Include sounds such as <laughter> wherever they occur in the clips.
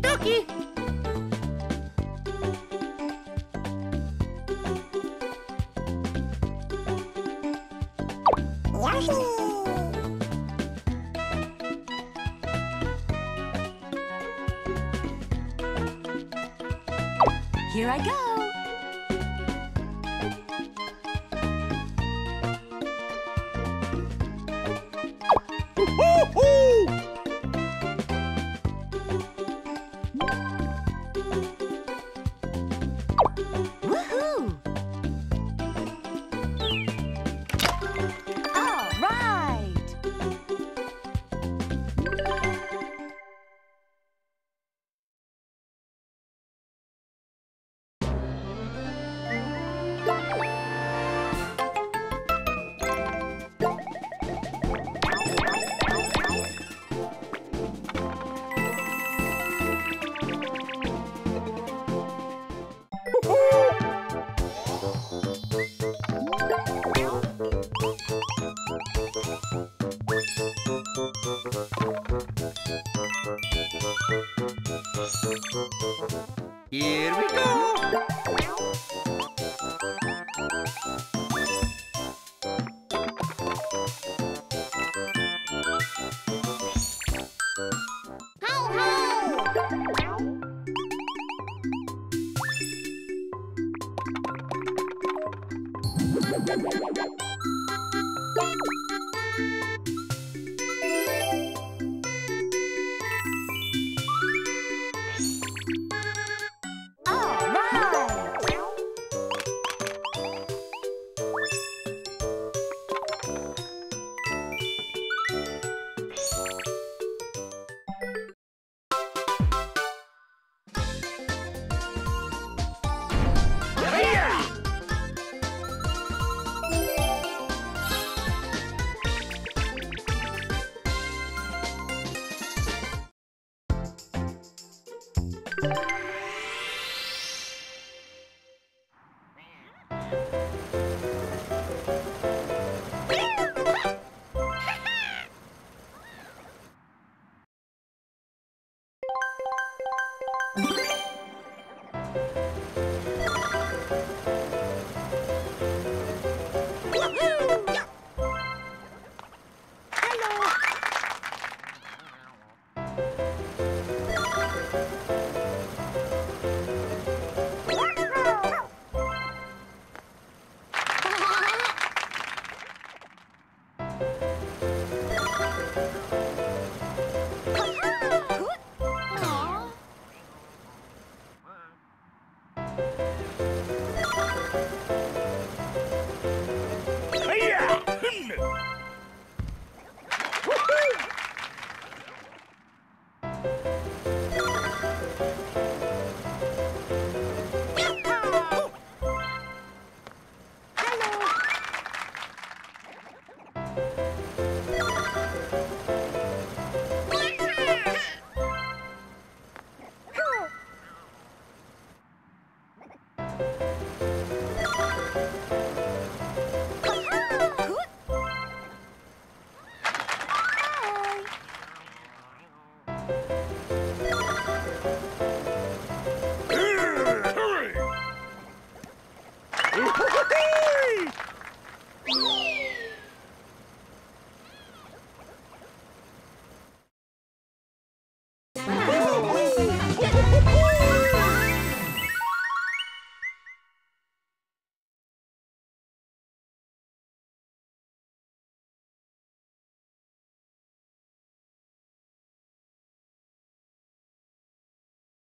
時々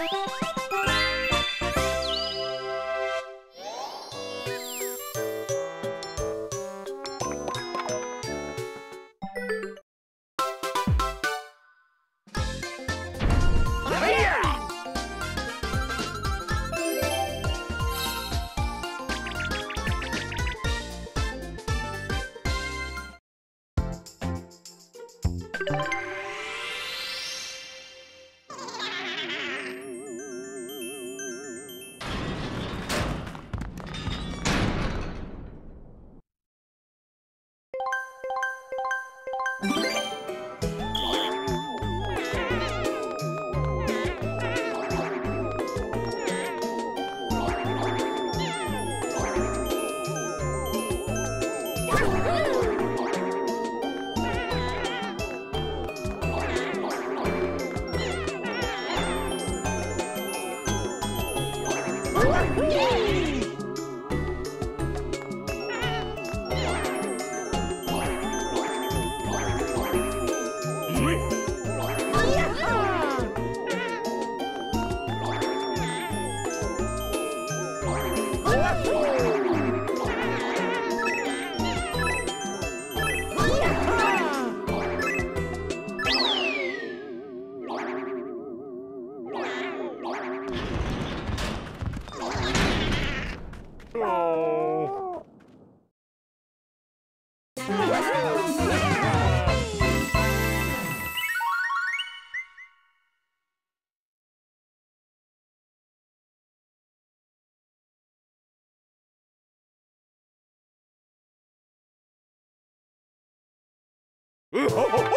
Bye. <laughs> Oh, <laughs>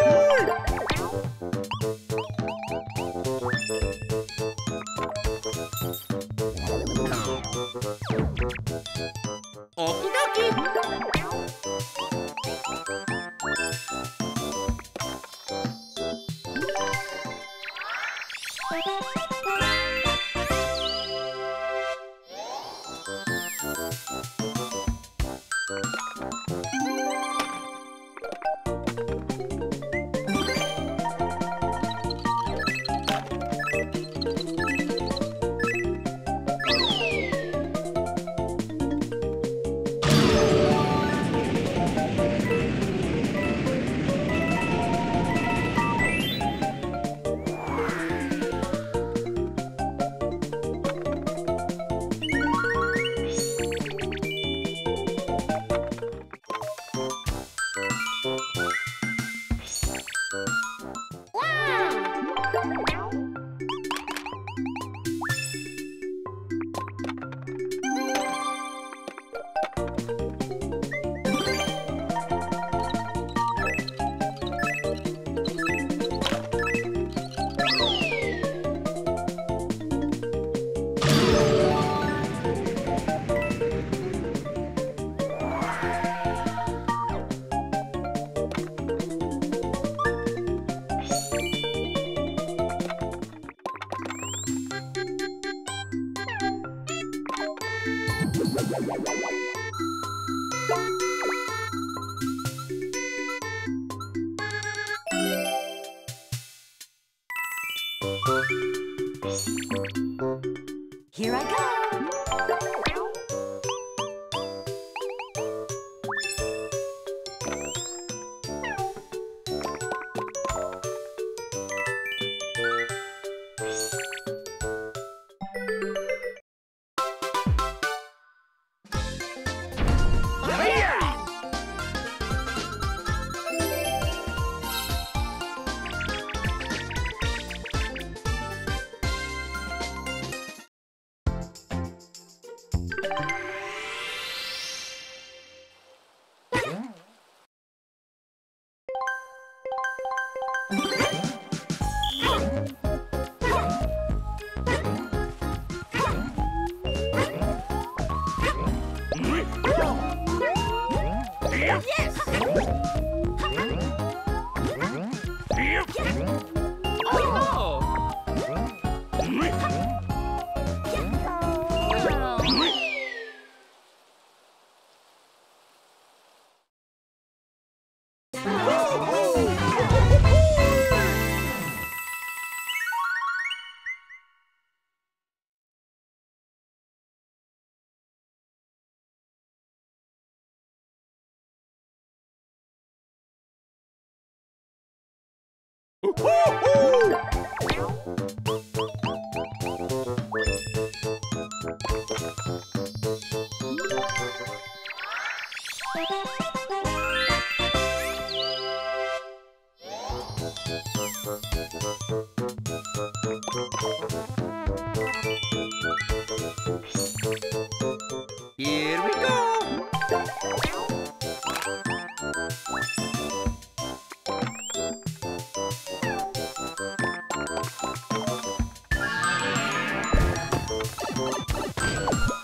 Yeah.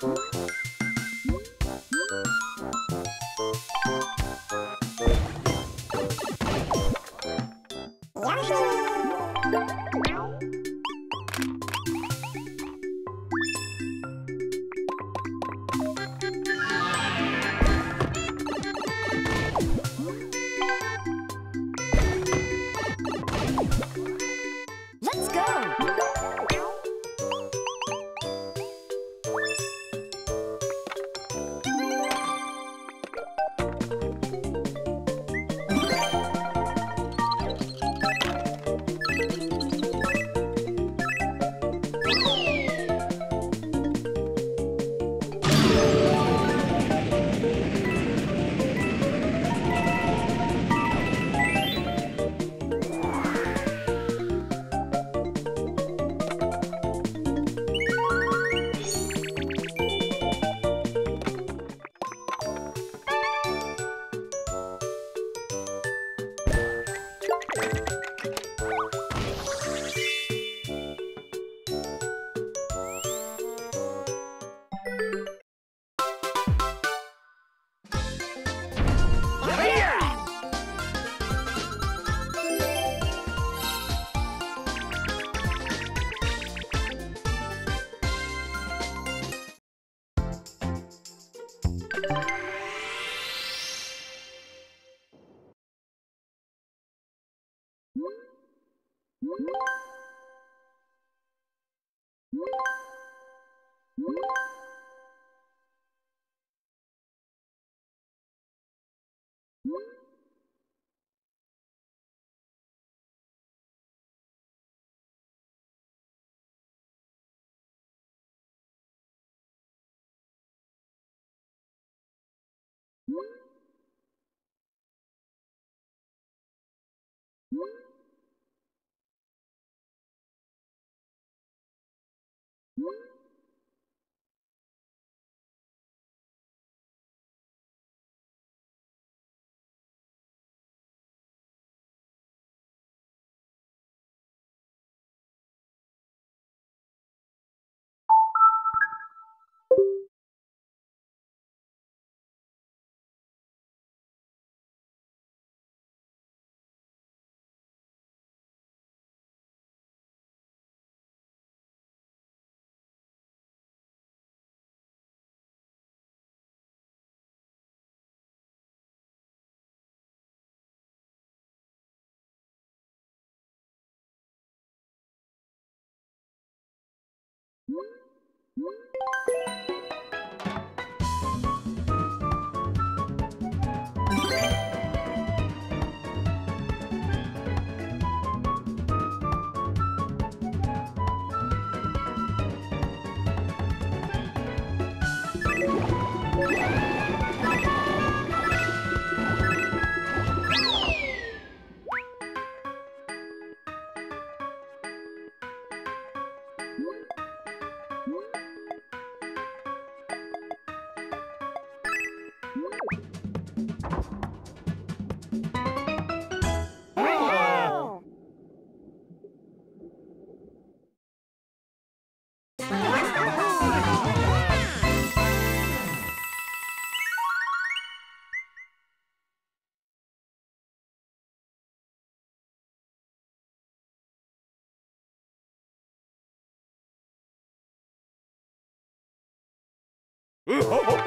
Bye. What? Oh, oh, oh.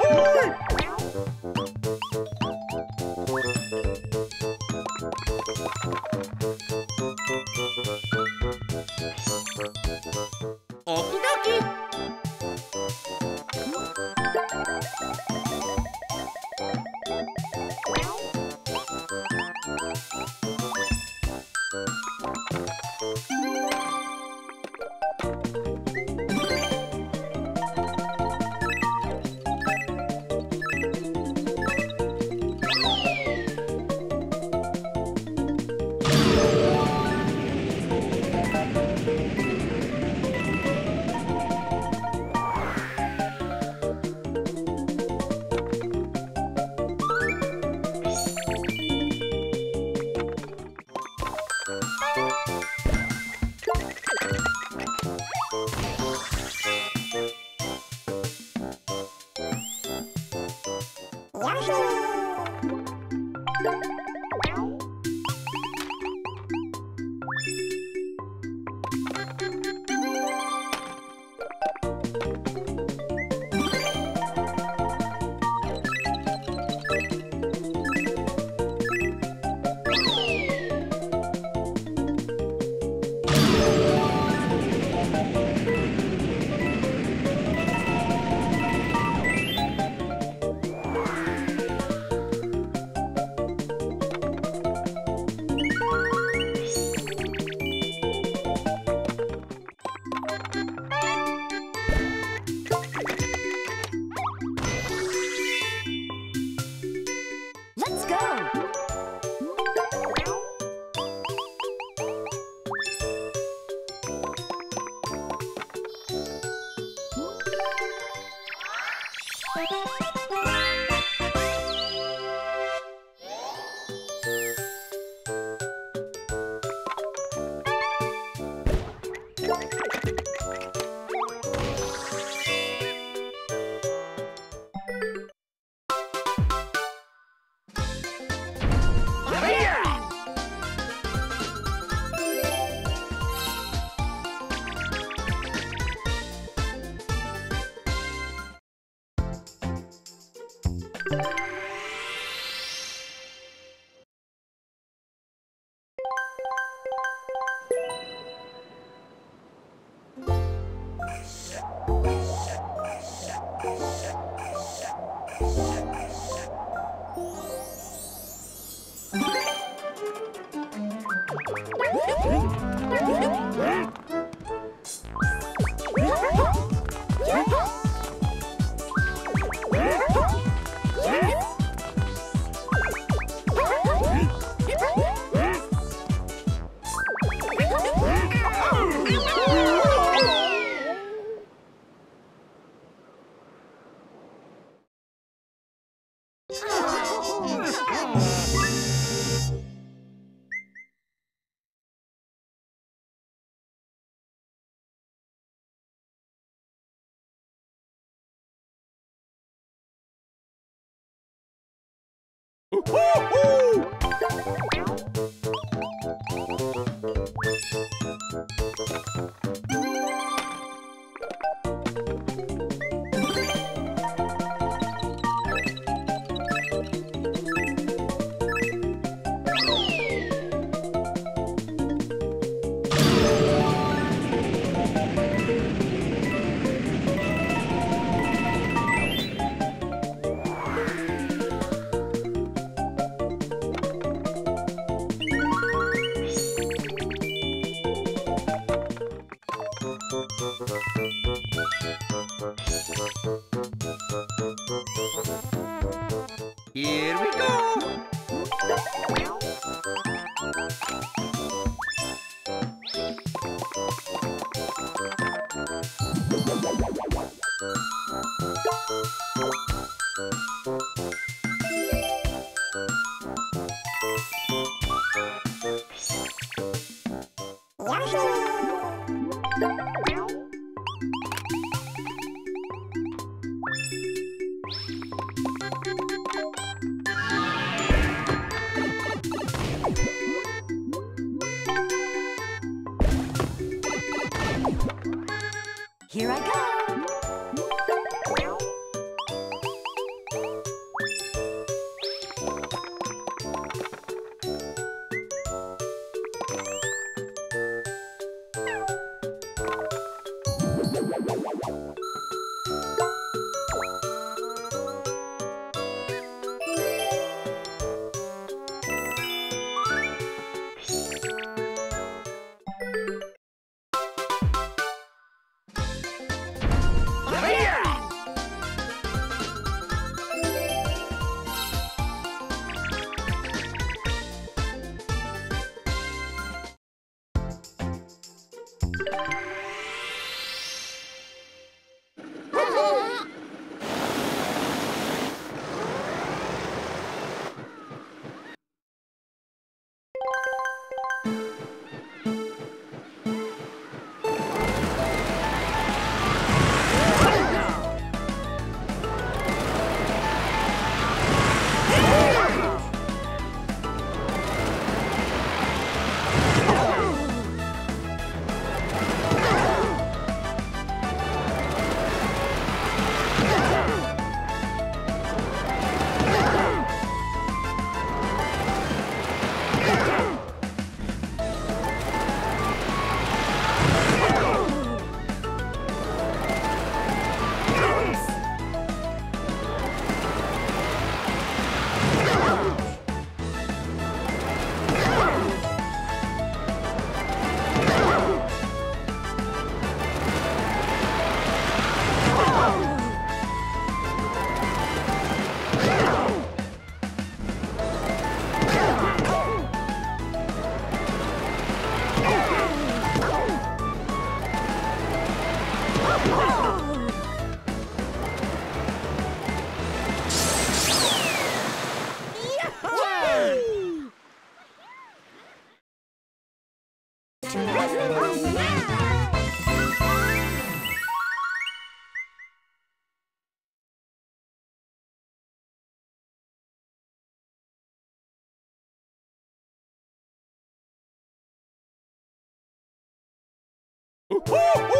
Here Mario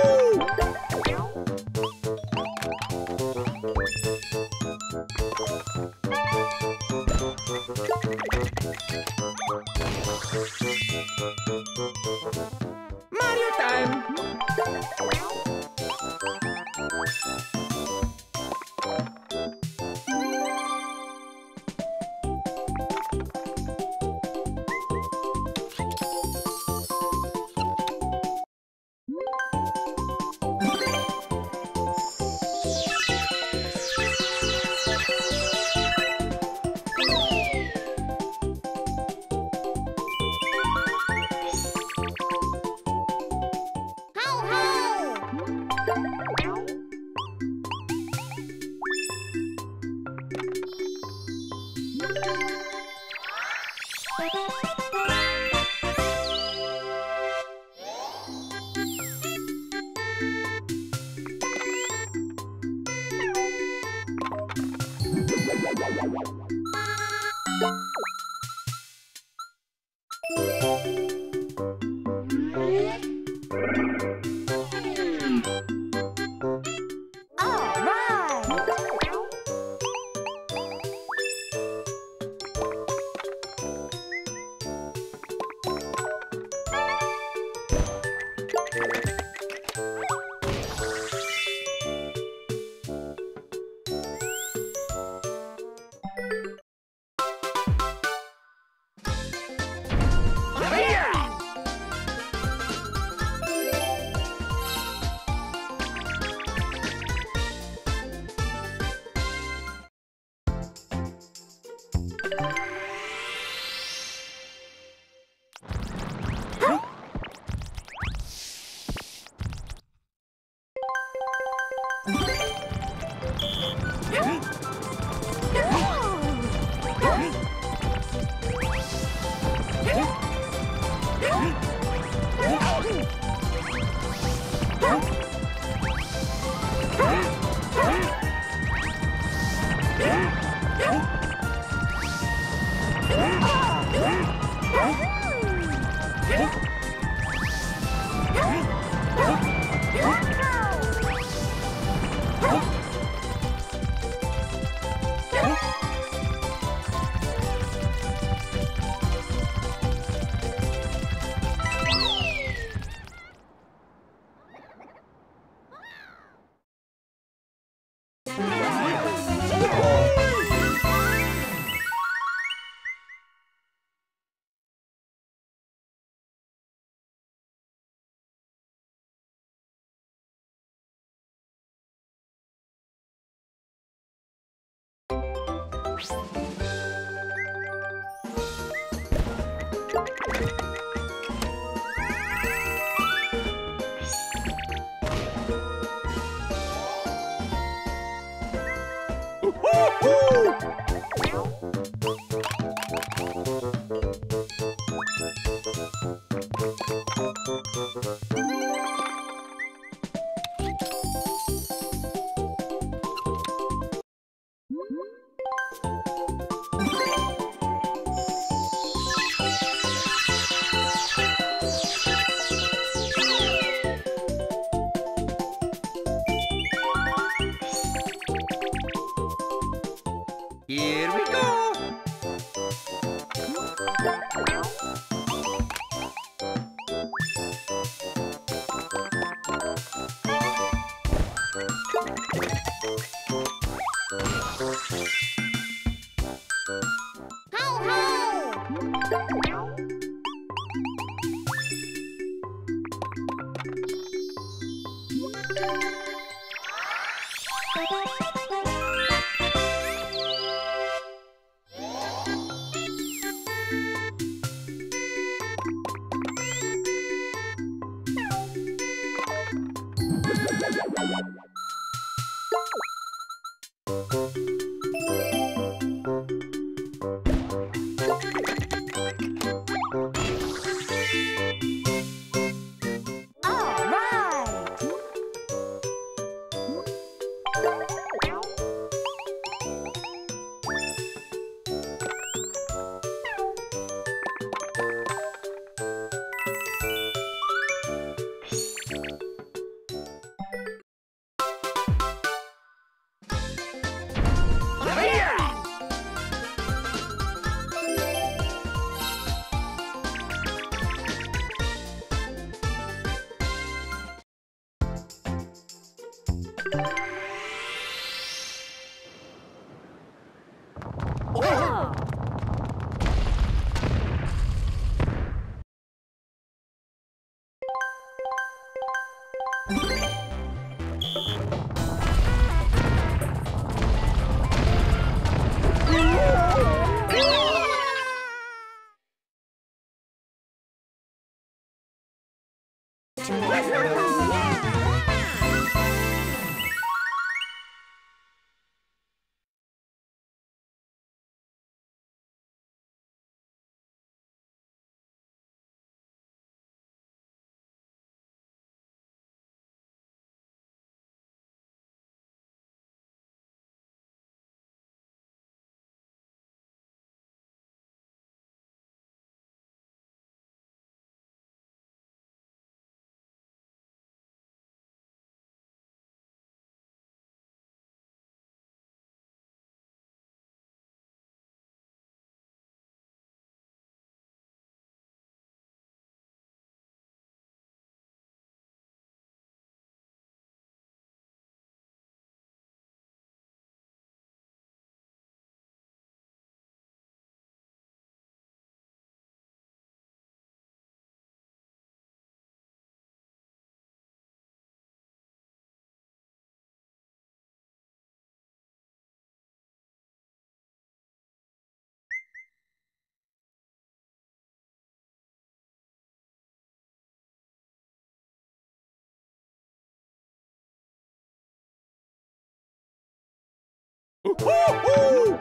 Uhul!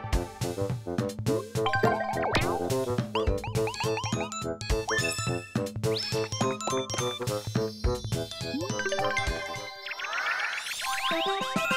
Here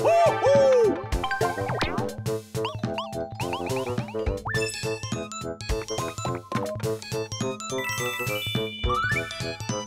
Uhul! Thank